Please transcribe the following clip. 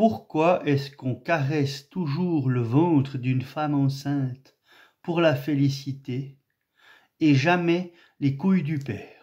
Pourquoi est-ce qu'on caresse toujours le ventre d'une femme enceinte pour la féliciter et jamais les couilles du père?